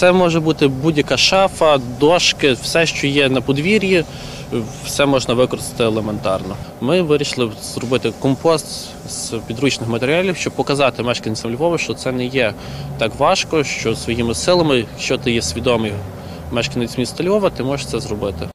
Це може бути будь-яка шафа, дошки, все, що є на подвір'ї, все можна використати елементарно. Ми вирішили зробити компост з підручних матеріалів, щоб показати мешканцям Львова, що це не є так важко, що своїми силами, якщо ти є свідомий мешканець міста Львова, ти можеш це зробити.